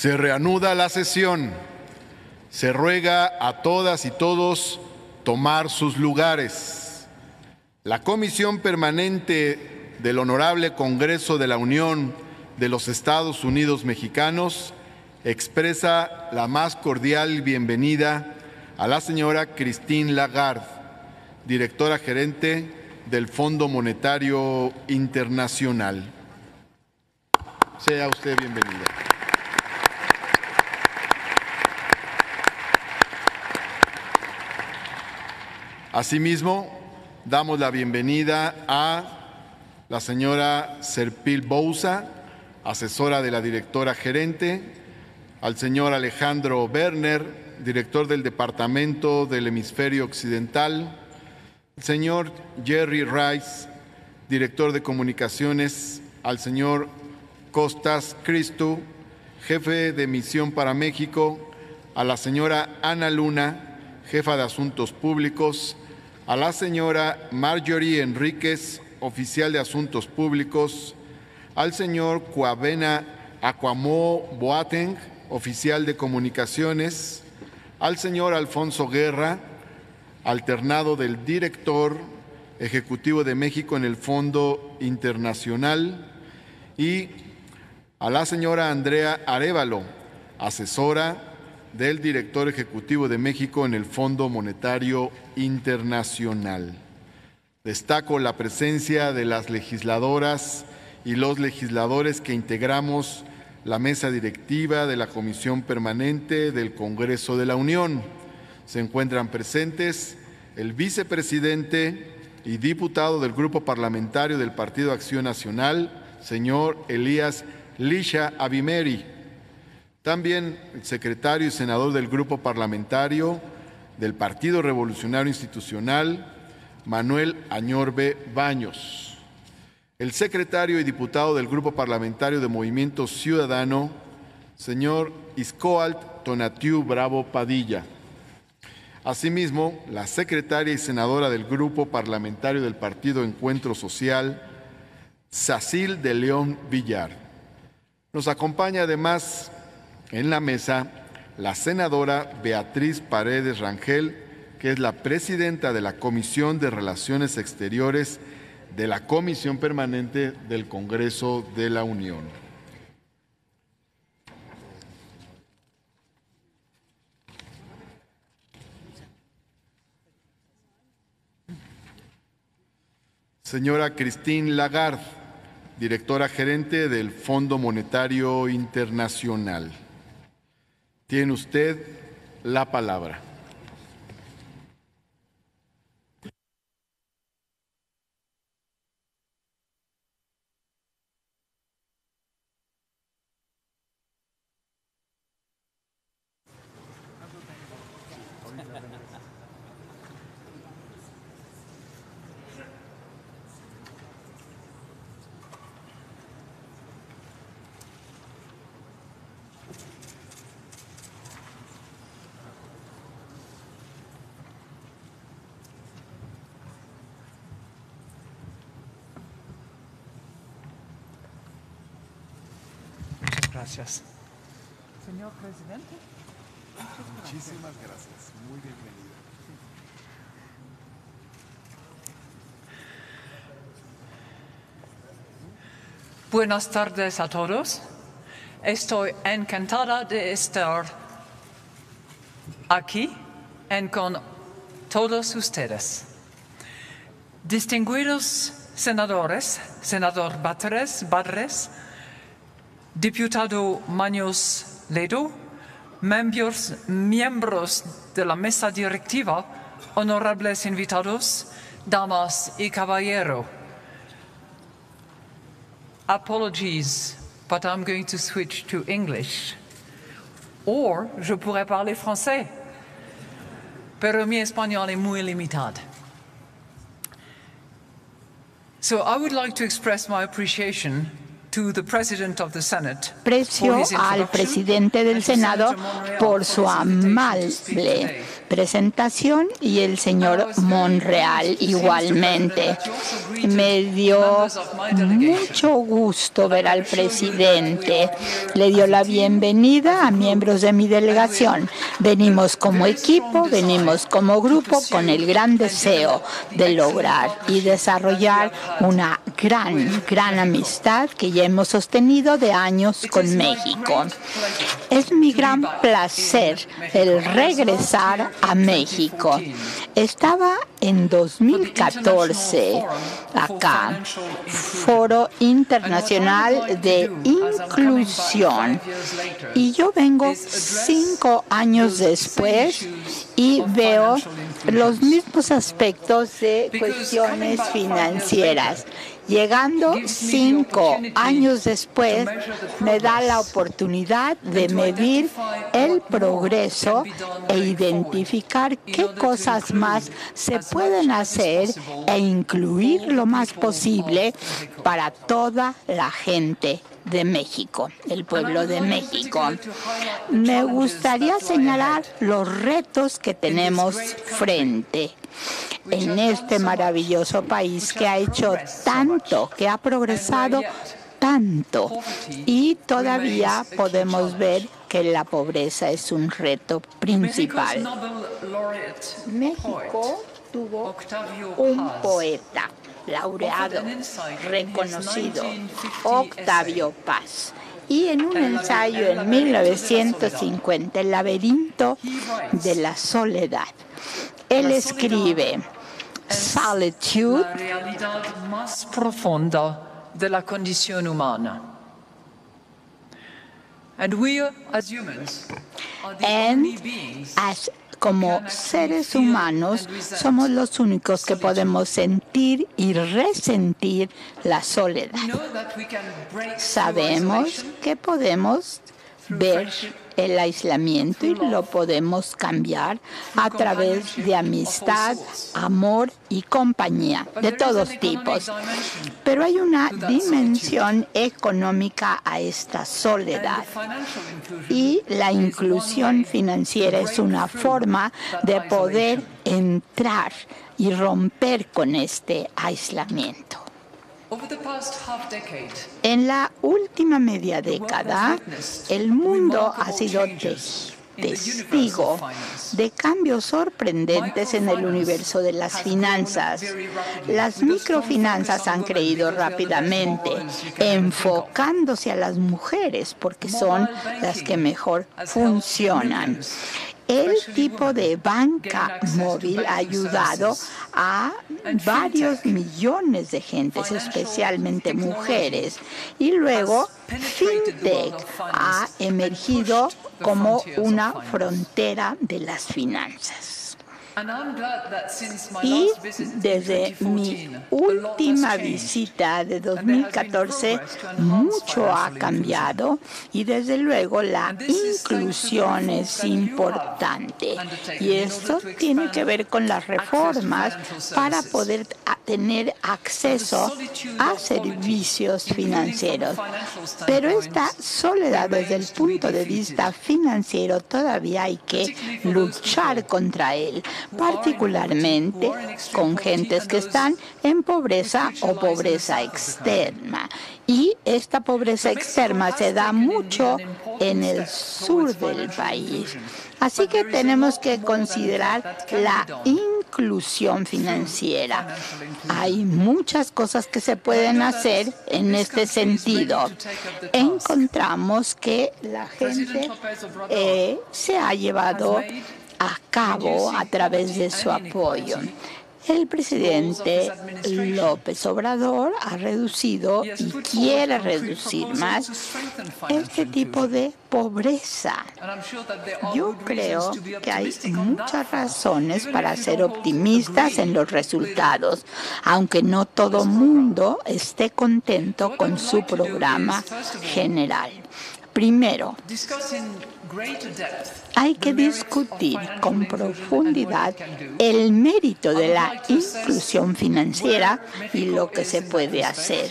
Se reanuda la sesión. Se ruega a todas y todos tomar sus lugares. La Comisión Permanente del Honorable Congreso de la Unión de los Estados Unidos Mexicanos expresa la más cordial bienvenida a la señora Christine Lagarde, directora gerente del Fondo Monetario Internacional. Sea usted bienvenida. Asimismo, damos la bienvenida a la señora Serpil Bouza, asesora de la directora gerente, al señor Alejandro Werner, director del Departamento del Hemisferio Occidental, al señor Jerry Rice, director de comunicaciones, al señor Costas Cristo, jefe de misión para México, a la señora Ana Luna, jefa de Asuntos Públicos, a la señora Marjorie Enríquez, oficial de Asuntos Públicos, al señor Cuavena Aquamó Boateng, oficial de Comunicaciones, al señor Alfonso Guerra, alternado del director ejecutivo de México en el Fondo Internacional, y a la señora Andrea Arevalo, asesora del director ejecutivo de México en el Fondo Monetario Internacional. Destaco la presencia de las legisladoras y los legisladores que integramos la mesa directiva de la Comisión Permanente del Congreso de la Unión. Se encuentran presentes el vicepresidente y diputado del Grupo Parlamentario del Partido Acción Nacional, señor Elías Lisha Abimeri también el secretario y senador del Grupo Parlamentario del Partido Revolucionario Institucional, Manuel Añorbe Baños. El secretario y diputado del Grupo Parlamentario de Movimiento Ciudadano, señor Iscoalt Tonatiu Bravo Padilla. Asimismo, la secretaria y senadora del Grupo Parlamentario del Partido Encuentro Social, Sacil de León Villar. Nos acompaña además en la mesa la senadora Beatriz Paredes Rangel, que es la presidenta de la Comisión de Relaciones Exteriores de la Comisión Permanente del Congreso de la Unión. Señora Christine Lagarde, directora gerente del Fondo Monetario Internacional. Tiene usted la palabra. Gracias. Señor presidente. Muchísimas gracias. Muy bienvenida. Buenas tardes a todos. Estoy encantada de estar aquí en con todos ustedes. Distinguidos senadores, senador Batres, Badres, diputado Maños Ledo, miembros, miembros de la mesa directiva, honorables invitados, damas y caballeros. Apologies, but I'm going to switch to English. Or, je pourrais parler français, pero mi español es muy limitado. So I would like to express my appreciation to the President of the Senate Precio al presidente del Senado por su amable. Presentación y el señor Monreal igualmente. Me dio mucho gusto ver al presidente. Le dio la bienvenida a miembros de mi delegación. Venimos como equipo, venimos como grupo con el gran deseo de lograr y desarrollar una gran, gran amistad que ya hemos sostenido de años con México. Es mi gran placer el regresar a México. Estaba en 2014 acá, Foro Internacional de Inclusión. Y yo vengo cinco años después y veo los mismos aspectos de cuestiones financieras. Llegando cinco años después, me da la oportunidad de medir el progreso e identificar qué cosas más se pueden hacer e incluir lo más posible para toda la gente de México, el pueblo de México. Me gustaría señalar los retos que tenemos frente en este maravilloso país que ha hecho que ha progresado tanto y todavía podemos ver que la pobreza es un reto principal. México tuvo un poeta laureado, reconocido, Octavio Paz. Y en un ensayo en 1950, El laberinto de la soledad, él escribe, Solitude, la realidad más profunda de la condición humana. And we, as humans, are the only and beings as como seres humanos somos los únicos que podemos sentir y resentir la soledad. Sabemos que podemos ver el aislamiento y lo podemos cambiar a través de amistad, amor y compañía de todos tipos. Pero hay una dimensión económica a esta soledad. Y la inclusión financiera es una forma de poder entrar y romper con este aislamiento. En la última media década, el mundo ha sido tes- testigo de cambios sorprendentes en el universo de las finanzas. Las microfinanzas han creído rápidamente, enfocándose a las mujeres porque son las que mejor funcionan. El tipo de banca móvil ha ayudado a varios millones de gentes, especialmente mujeres. Y luego FinTech ha emergido como una frontera de las finanzas. Y desde mi 2014 a lot has última visita de 2014, mucho ha cambiado y desde luego la inclusión es importante. Y esto tiene que ver con las reformas para poder tener acceso a servicios financieros. Pero esta soledad desde el punto de vista financiero todavía hay que luchar contra él, particularmente con gentes que están en pobreza o pobreza externa. Y esta pobreza externa se da mucho en el sur del país. Así que tenemos que considerar la inclusión financiera. Hay muchas cosas que se pueden hacer en este sentido. Encontramos que la gente eh, se ha llevado a cabo a través de su apoyo. El presidente López Obrador ha reducido y quiere reducir más este tipo de pobreza. Yo creo que hay muchas razones para ser optimistas en los resultados, aunque no todo mundo esté contento con su programa general. Primero, hay que discutir con profundidad el mérito de la inclusión financiera y lo que se puede hacer.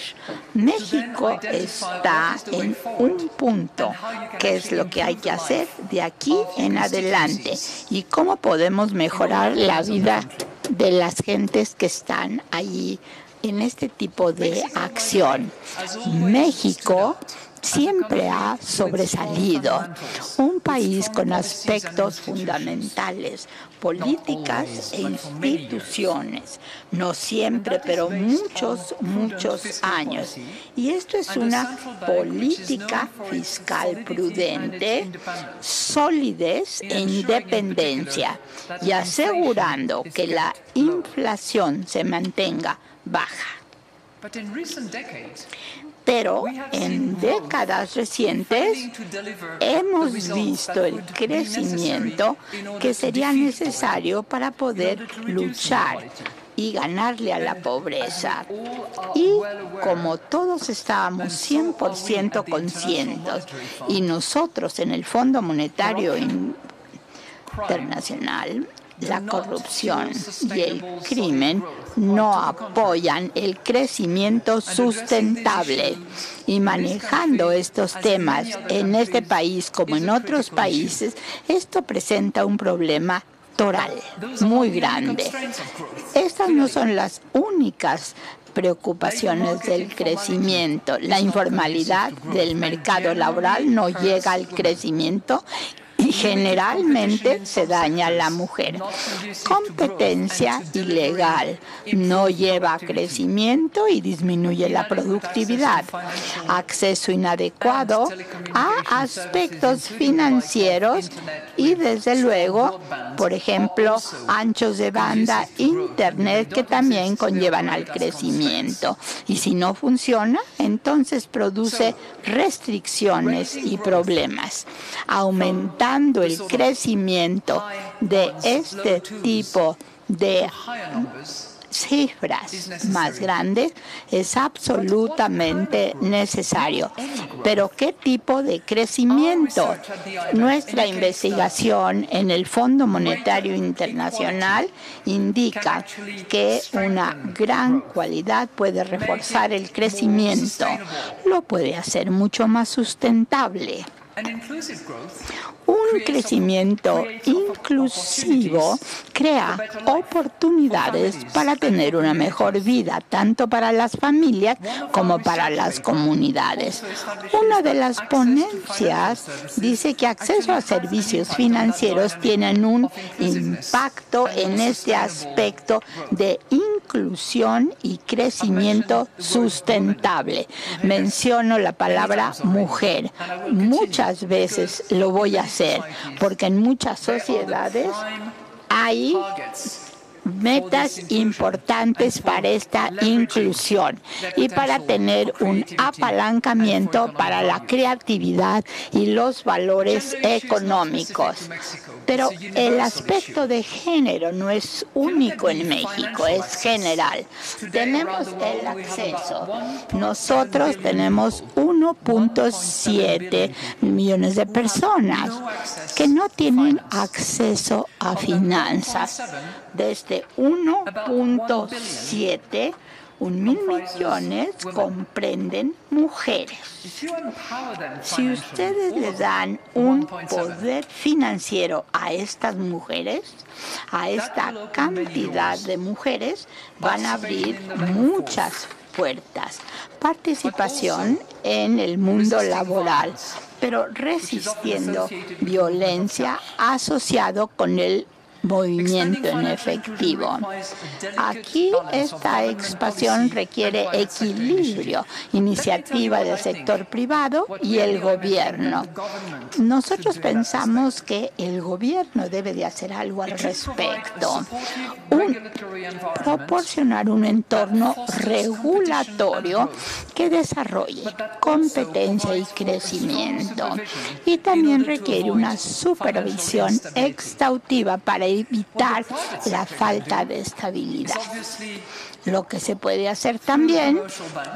México está en un punto, que es lo que hay que hacer de aquí en adelante y cómo podemos mejorar la vida de las gentes que están ahí en este tipo de acción. México siempre ha sobresalido. Un país con aspectos fundamentales, políticas e instituciones. No siempre, pero muchos, muchos años. Y esto es una política fiscal prudente, solidez e independencia y asegurando que la inflación se mantenga baja. Pero en décadas recientes hemos visto el crecimiento que sería necesario para poder luchar y ganarle a la pobreza. Y como todos estábamos 100% conscientes y nosotros en el Fondo Monetario Internacional la corrupción y el crimen no apoyan el crecimiento sustentable. Y manejando estos temas en este país como en otros países, esto presenta un problema toral muy grande. Estas no son las únicas preocupaciones del crecimiento. La informalidad del mercado laboral no llega al crecimiento generalmente se daña a la mujer. Competencia ilegal no lleva a crecimiento y disminuye la productividad. Acceso inadecuado a aspectos financieros y desde luego, por ejemplo, anchos de banda, internet que también conllevan al crecimiento. Y si no funciona, entonces produce restricciones y problemas. El crecimiento de este tipo de cifras más grandes es absolutamente necesario. Pero ¿qué tipo de crecimiento? Nuestra investigación en el Fondo Monetario Internacional indica que una gran cualidad puede reforzar el crecimiento. Lo puede hacer mucho más sustentable. Un crecimiento inclusivo crea oportunidades para tener una mejor vida, tanto para las familias como para las comunidades. Una de las ponencias dice que acceso a servicios financieros tienen un impacto en este aspecto de inclusión y crecimiento sustentable. Menciono la palabra mujer. Muchas veces lo voy a hacer porque en muchas sociedades hay metas importantes para esta inclusión y para tener un apalancamiento para la creatividad y los valores económicos. Pero el aspecto de género no es único en México, es general. Tenemos el acceso. Nosotros tenemos 1.7 millones de personas que no tienen acceso a finanzas. Desde 1.7 un mil millones comprenden mujeres. Si ustedes le dan un poder financiero a estas mujeres, a esta cantidad de mujeres, van a abrir muchas puertas. Participación en el mundo laboral, pero resistiendo violencia asociado con el movimiento en efectivo. Aquí esta expansión requiere equilibrio, iniciativa del sector privado y el gobierno. Nosotros pensamos que el gobierno debe de hacer algo al respecto. proporcionar un entorno regulatorio que desarrolle competencia y crecimiento. Y también requiere una supervisión exhaustiva para evitar la falta de estabilidad. Lo que se puede hacer también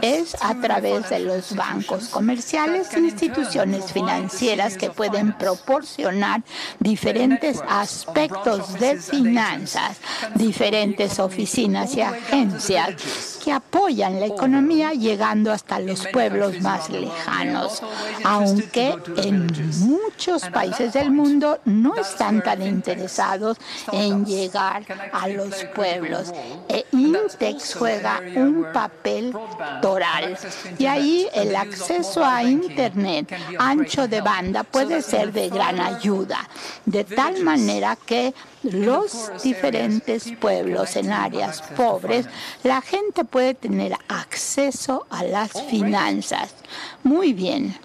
es a través de los bancos comerciales instituciones financieras que pueden proporcionar diferentes aspectos de finanzas, diferentes oficinas y agencias que apoyan la economía llegando hasta los pueblos más lejanos, aunque en muchos países del mundo no están tan interesados en llegar a los pueblos. E juega un papel toral. Y ahí el acceso a Internet ancho de banda puede ser de gran ayuda, de tal manera que los diferentes pueblos en áreas pobres, la gente puede tener acceso a las finanzas. Muy bien.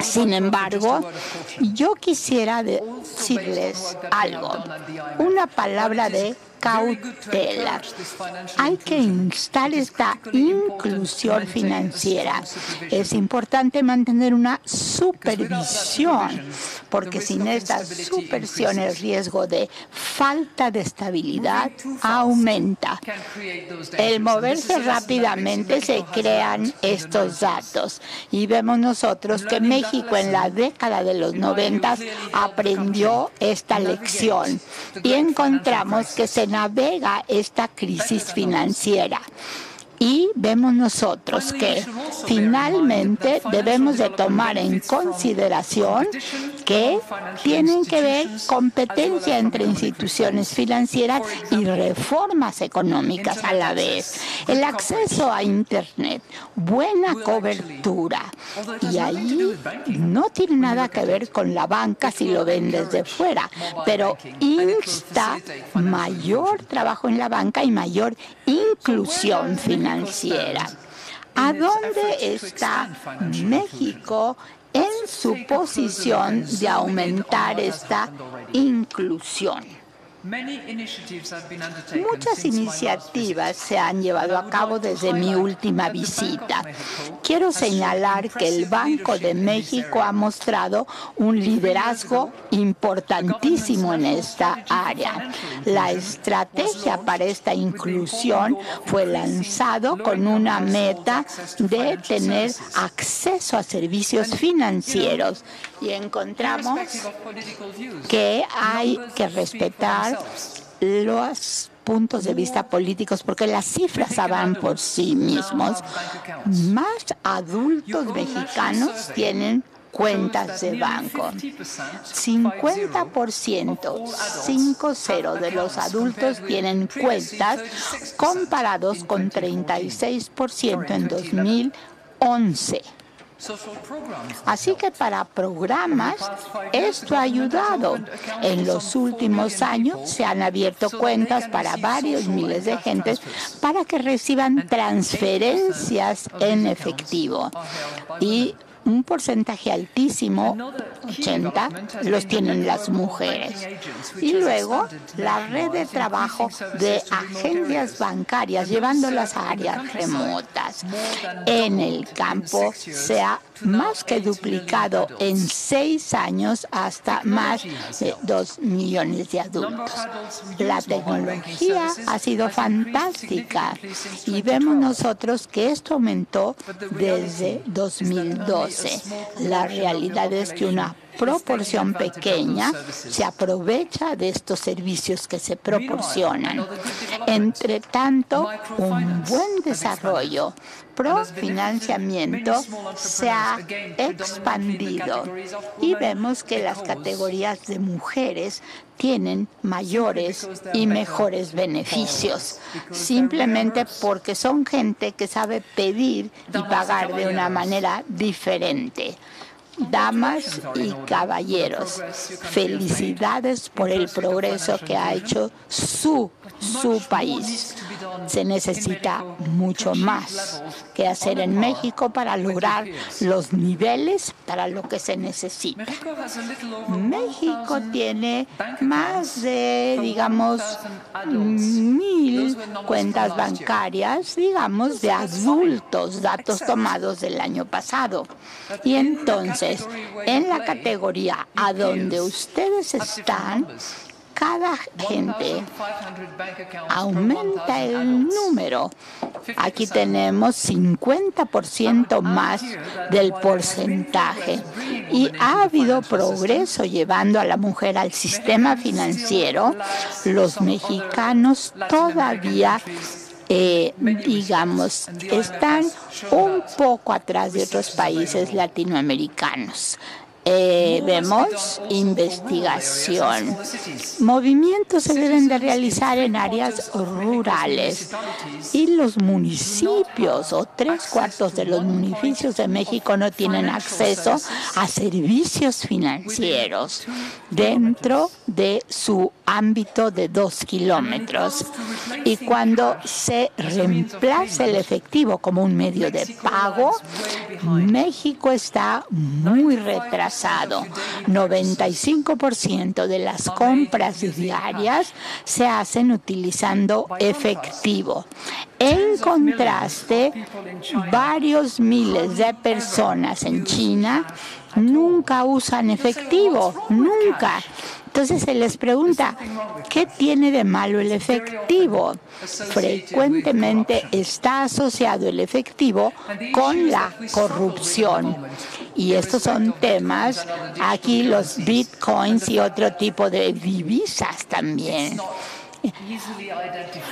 Sin embargo, yo quisiera decirles algo, una palabra de cautela. Hay que instar esta inclusión financiera. Es importante mantener una supervisión, porque sin esta supervisión el riesgo de falta de estabilidad aumenta. El moverse rápidamente se crean estos datos y vemos nosotros que México en la década de los 90 aprendió esta lección y encontramos que se navega esta crisis financiera. Y vemos nosotros que finalmente debemos de tomar en consideración que tienen que ver competencia entre instituciones financieras y reformas económicas a la vez. El acceso a Internet, buena cobertura. Y ahí no tiene nada que ver con la banca si lo ven desde fuera, pero insta mayor trabajo en la banca y mayor inclusión financiera. ¿A dónde está México en su posición de aumentar esta inclusión? Muchas iniciativas se han llevado a cabo desde mi última visita. Quiero señalar que el Banco de México ha mostrado un liderazgo importantísimo en esta área. La estrategia para esta inclusión fue lanzado con una meta de tener acceso a servicios financieros y encontramos que hay que respetar los puntos de vista políticos porque las cifras van por sí mismos. Más adultos mexicanos tienen cuentas de banco. 50%, 5-0 de los adultos tienen cuentas comparados con 36% en 2011. Así que para programas esto ha ayudado. En los últimos años se han abierto cuentas para varios miles de gentes para que reciban transferencias en efectivo. Y un porcentaje altísimo, 80, los tienen las mujeres. Y luego la red de trabajo de agencias bancarias llevándolas a áreas remotas. En el campo se ha más que duplicado en seis años hasta más de dos millones de adultos. La tecnología ha sido fantástica y vemos nosotros que esto aumentó desde 2012. La realidad es que una proporción pequeña se aprovecha de estos servicios que se proporcionan. Entre tanto, un buen desarrollo profinanciamiento se ha expandido y vemos que las categorías de mujeres tienen mayores y mejores beneficios, simplemente porque son gente que sabe pedir y pagar de una manera diferente. Damas y caballeros, felicidades por el progreso que ha hecho su, su país. Se necesita mucho más que hacer en México para lograr los niveles para lo que se necesita. México tiene más de, digamos, mil cuentas bancarias, digamos, de adultos, datos tomados del año pasado. Y entonces, en la categoría a donde ustedes están, cada gente aumenta el número. Aquí tenemos 50% más del porcentaje. Y ha habido progreso llevando a la mujer al sistema financiero. Los mexicanos todavía eh, digamos, están un poco atrás de otros países latinoamericanos. Eh, vemos investigación. Movimientos se deben de realizar en áreas rurales y los municipios o tres cuartos de los municipios de México no tienen acceso a servicios financieros dentro de su ámbito de dos kilómetros. Y cuando se reemplaza el efectivo como un medio de pago, México está muy retrasado. 95% de las compras diarias se hacen utilizando efectivo. En contraste, varios miles de personas en China nunca usan efectivo, nunca. Entonces se les pregunta, ¿qué tiene de malo el efectivo? Frecuentemente está asociado el efectivo con la corrupción. Y estos son temas, aquí los bitcoins y otro tipo de divisas también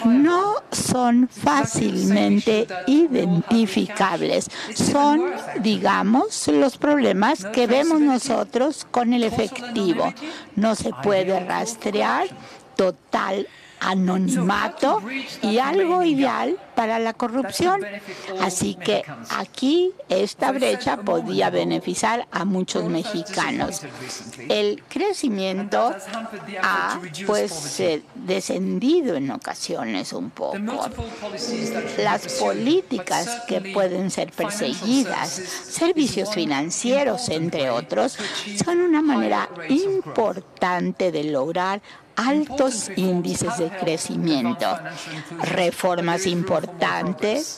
no son fácilmente identificables. Son, digamos, los problemas que vemos nosotros con el efectivo. No se puede rastrear total anonimato y algo ideal para la corrupción. Así que aquí esta brecha podía beneficiar a muchos mexicanos. El crecimiento ha pues descendido en ocasiones un poco. Las políticas que pueden ser perseguidas, servicios financieros, entre otros, son una manera importante de lograr altos índices de crecimiento. Reformas importantes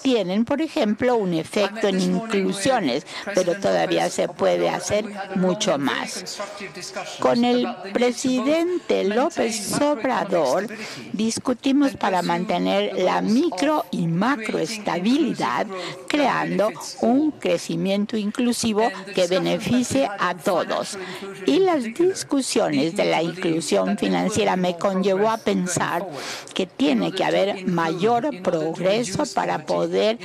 tienen, por ejemplo, un efecto en inclusiones, pero todavía se puede hacer mucho más. Con el presidente López Obrador discutimos para mantener la micro y macroestabilidad, creando un crecimiento inclusivo que beneficie a todos. Y las discusiones de la inclusión financiera me conllevó a pensar que tiene que haber mayor progreso para poder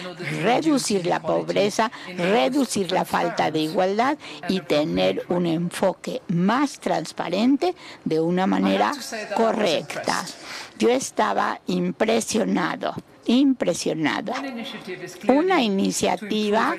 reducir la pobreza, reducir la falta de igualdad y tener un enfoque más transparente de una manera correcta. Yo estaba impresionado impresionada. Una iniciativa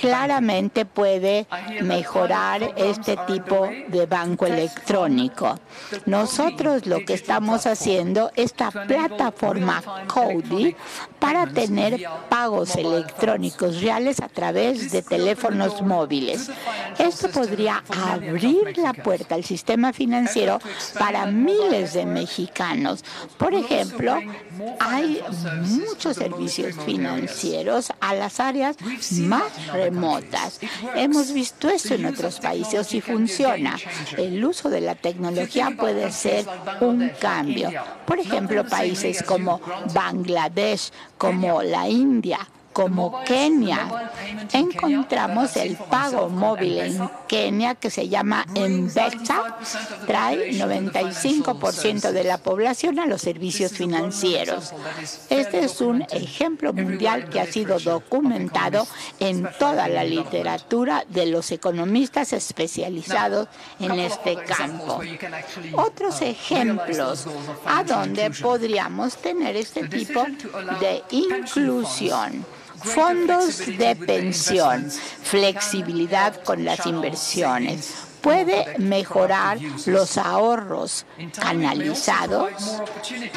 claramente puede mejorar este tipo de banco electrónico. Nosotros lo que estamos haciendo, esta plataforma CODI, para tener pagos electrónicos reales a través de teléfonos móviles. Esto podría abrir la puerta al sistema financiero para miles de mexicanos. Por ejemplo, hay muchos servicios financieros a las áreas más remotas. Hemos visto esto en otros países y funciona. El uso de la tecnología puede ser un cambio. Por ejemplo, países como Bangladesh, como la India, como Kenia. Encontramos el pago móvil en Kenia que se llama Embeta, trae 95% de la población a los servicios financieros. Este es un ejemplo mundial que ha sido documentado en toda la literatura de los economistas especializados en este campo. Otros ejemplos a donde podríamos tener este tipo de inclusión fondos de pensión, flexibilidad con las inversiones, puede mejorar los ahorros canalizados.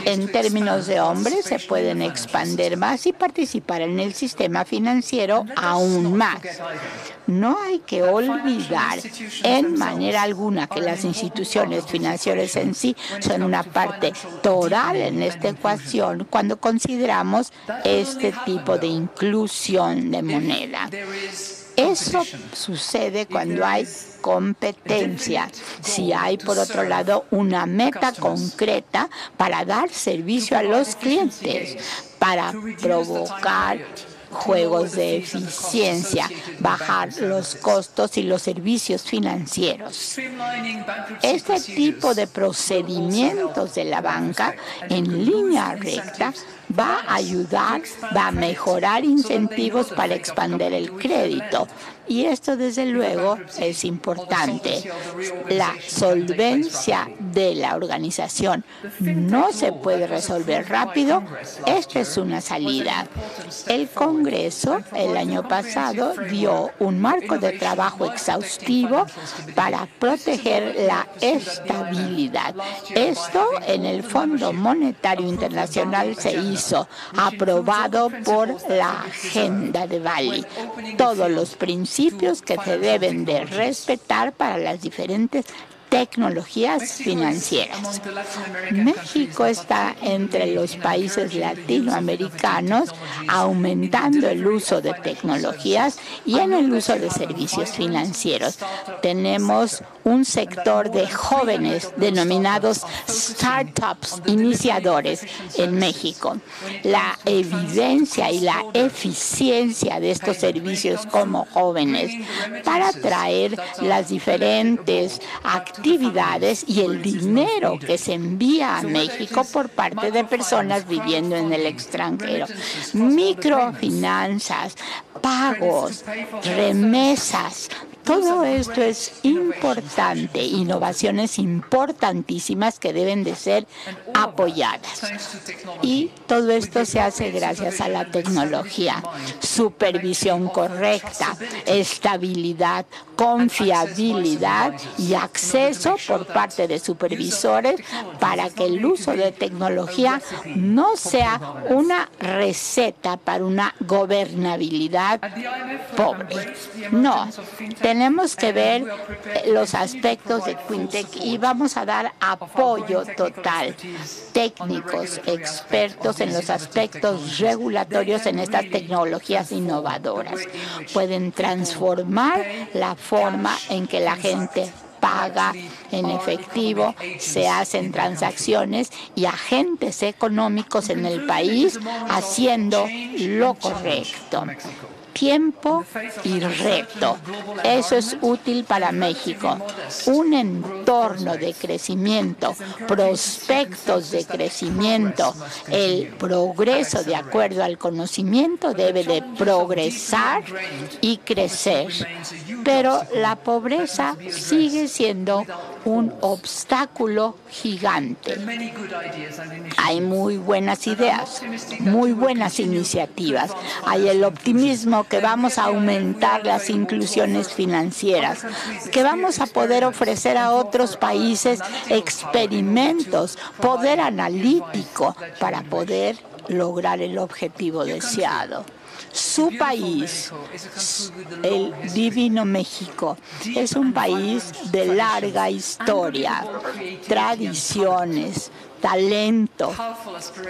En términos de hombres, se pueden expandir más y participar en el sistema financiero aún más. No hay que olvidar en manera alguna que las instituciones financieras en sí son una parte total en esta ecuación cuando consideramos este tipo de inclusión de moneda Eso sucede cuando hay competencia. Si hay, por otro lado, una meta concreta para dar servicio a los clientes, para provocar juegos de eficiencia, bajar los costos y los servicios financieros. Este tipo de procedimientos de la banca en línea recta va a ayudar, va a mejorar incentivos para expandir el crédito. Y esto desde luego es importante. La solvencia de la organización no se puede resolver rápido. Esta es una salida. El Congreso el año pasado dio un marco de trabajo exhaustivo para proteger la estabilidad. Esto en el Fondo Monetario Internacional se hizo aprobado por la agenda de Bali. Todos los principios que se deben de respetar para las diferentes tecnologías financieras. México está entre los países latinoamericanos aumentando el uso de tecnologías y en el uso de servicios financieros. Tenemos un sector de jóvenes denominados startups iniciadores en México. La evidencia y la eficiencia de estos servicios como jóvenes para atraer las diferentes actividades y el dinero que se envía a México por parte de personas viviendo en el extranjero. Microfinanzas, pagos, remesas, todo esto es importante, innovaciones importantísimas que deben de ser apoyadas. Y todo esto se hace gracias a la tecnología. Supervisión correcta, estabilidad, confiabilidad y acceso por parte de supervisores para que el uso de tecnología no sea una receta para una gobernabilidad pobre. No, que ver eh, los aspectos de Quintec y vamos a dar apoyo total. Técnicos, expertos en los aspectos regulatorios en estas tecnologías innovadoras. Pueden transformar la forma en que la gente paga en efectivo, se hacen transacciones y agentes económicos en el país haciendo lo correcto tiempo y reto. Eso es útil para México. Un entorno de crecimiento, prospectos de crecimiento, el progreso de acuerdo al conocimiento debe de progresar y crecer. Pero la pobreza sigue siendo un obstáculo gigante. Hay muy buenas ideas, muy buenas iniciativas. Hay el optimismo que vamos a aumentar las inclusiones financieras, que vamos a poder ofrecer a otros países experimentos, poder analítico para poder lograr el objetivo deseado. Su país, el divino México, es un país de larga historia, tradiciones, talento,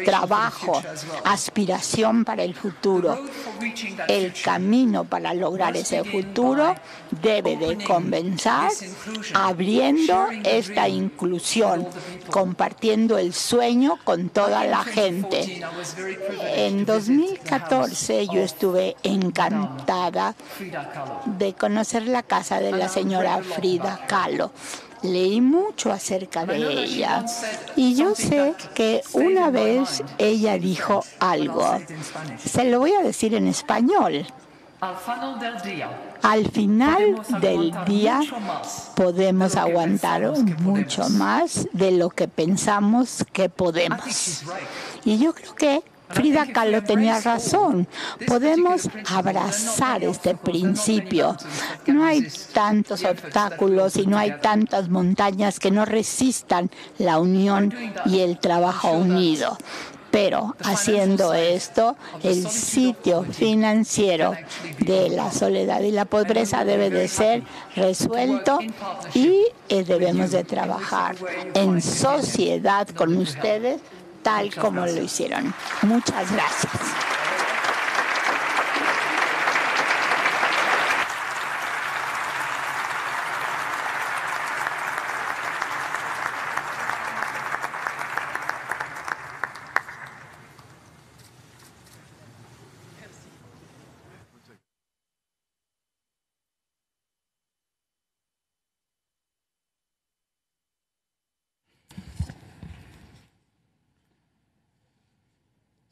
trabajo, aspiración para el futuro. El camino para lograr ese futuro debe de comenzar abriendo esta inclusión, compartiendo el sueño con toda la gente. En 2014 yo estuve encantada de conocer la casa de la señora Frida Kahlo leí mucho acerca de ella y yo sé que una vez ella dijo algo. Se lo voy a decir en español. Al final del día podemos aguantar mucho más de lo que pensamos que podemos. Y yo creo que Frida Kahlo tenía razón. Podemos abrazar este principio. No hay tantos obstáculos y no hay tantas montañas que no resistan la unión y el trabajo unido. Pero haciendo esto, el sitio financiero de la soledad y la pobreza debe de ser resuelto y eh, debemos de trabajar en sociedad con ustedes tal como lo hicieron. Muchas gracias.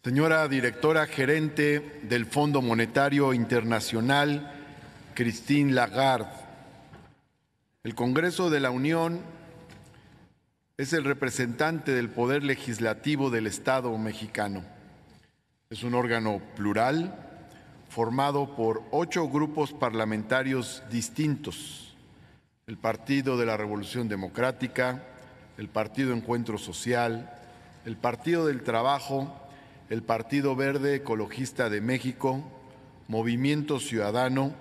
Señora directora gerente del Fondo Monetario Internacional, Christine Lagarde, el Congreso de la Unión es el representante del Poder Legislativo del Estado mexicano. Es un órgano plural formado por ocho grupos parlamentarios distintos. El Partido de la Revolución Democrática, el Partido Encuentro Social, el Partido del Trabajo, el Partido Verde Ecologista de México, Movimiento Ciudadano,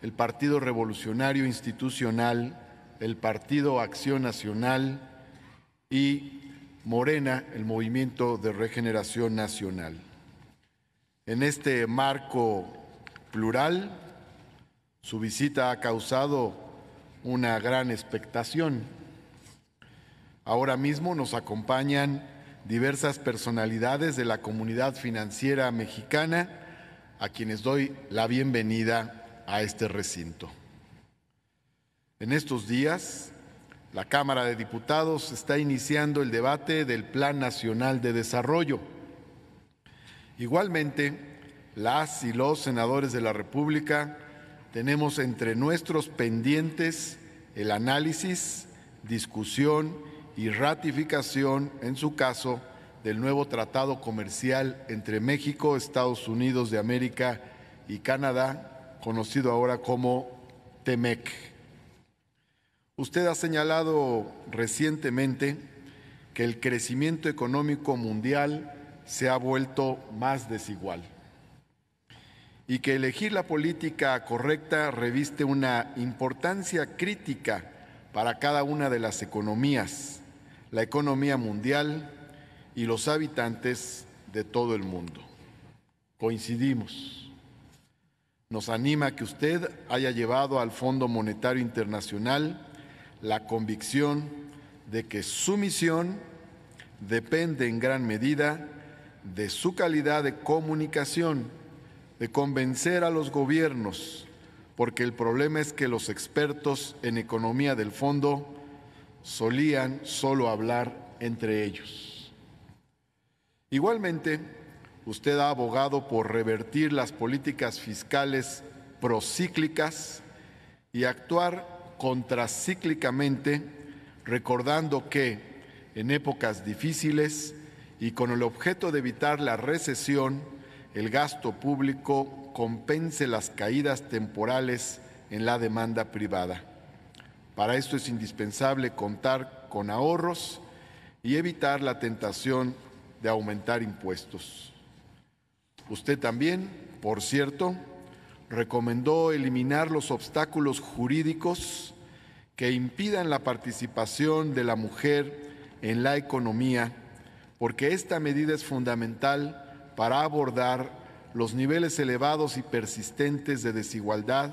el Partido Revolucionario Institucional, el Partido Acción Nacional y Morena, el Movimiento de Regeneración Nacional. En este marco plural, su visita ha causado una gran expectación. Ahora mismo nos acompañan diversas personalidades de la comunidad financiera mexicana, a quienes doy la bienvenida a este recinto. En estos días, la Cámara de Diputados está iniciando el debate del Plan Nacional de Desarrollo. Igualmente, las y los senadores de la República tenemos entre nuestros pendientes el análisis, discusión y ratificación, en su caso, del nuevo tratado comercial entre México, Estados Unidos de América y Canadá, conocido ahora como TEMEC. Usted ha señalado recientemente que el crecimiento económico mundial se ha vuelto más desigual y que elegir la política correcta reviste una importancia crítica para cada una de las economías la economía mundial y los habitantes de todo el mundo. Coincidimos. Nos anima que usted haya llevado al Fondo Monetario Internacional la convicción de que su misión depende en gran medida de su calidad de comunicación, de convencer a los gobiernos, porque el problema es que los expertos en economía del fondo solían solo hablar entre ellos. Igualmente, usted ha abogado por revertir las políticas fiscales procíclicas y actuar contracíclicamente, recordando que en épocas difíciles y con el objeto de evitar la recesión, el gasto público compense las caídas temporales en la demanda privada. Para esto es indispensable contar con ahorros y evitar la tentación de aumentar impuestos. Usted también, por cierto, recomendó eliminar los obstáculos jurídicos que impidan la participación de la mujer en la economía, porque esta medida es fundamental para abordar los niveles elevados y persistentes de desigualdad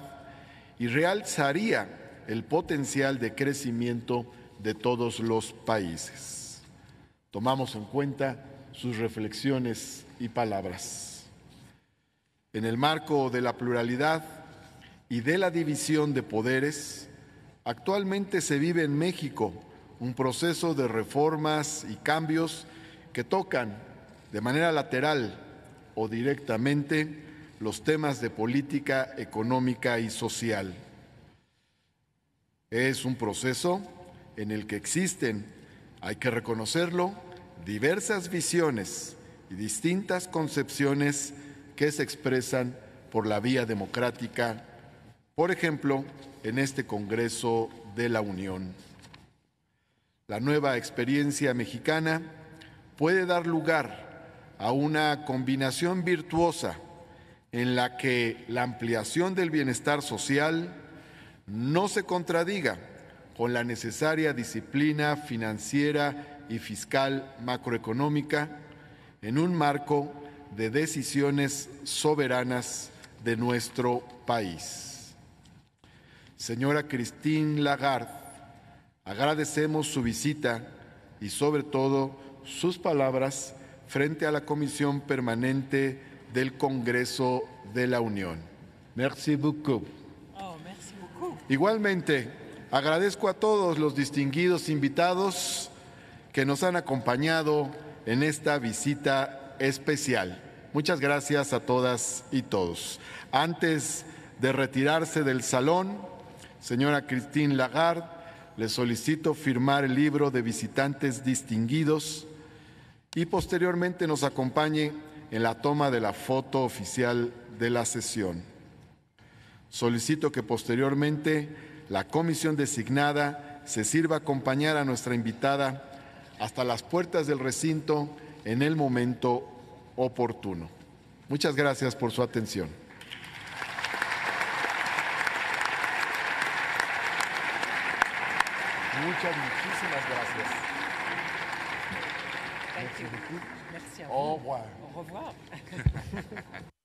y realzaría el potencial de crecimiento de todos los países. Tomamos en cuenta sus reflexiones y palabras. En el marco de la pluralidad y de la división de poderes, actualmente se vive en México un proceso de reformas y cambios que tocan de manera lateral o directamente los temas de política económica y social. Es un proceso en el que existen, hay que reconocerlo, diversas visiones y distintas concepciones que se expresan por la vía democrática, por ejemplo, en este Congreso de la Unión. La nueva experiencia mexicana puede dar lugar a una combinación virtuosa en la que la ampliación del bienestar social, no se contradiga con la necesaria disciplina financiera y fiscal macroeconómica en un marco de decisiones soberanas de nuestro país. Señora Christine Lagarde, agradecemos su visita y sobre todo sus palabras frente a la Comisión Permanente del Congreso de la Unión. Merci beaucoup. Igualmente, agradezco a todos los distinguidos invitados que nos han acompañado en esta visita especial. Muchas gracias a todas y todos. Antes de retirarse del salón, señora Christine Lagarde, le solicito firmar el libro de visitantes distinguidos y posteriormente nos acompañe en la toma de la foto oficial de la sesión. Solicito que posteriormente la comisión designada se sirva a acompañar a nuestra invitada hasta las puertas del recinto en el momento oportuno. Muchas gracias por su atención. Muchas, muchísimas gracias. Merci à vous. Au revoir. Au revoir.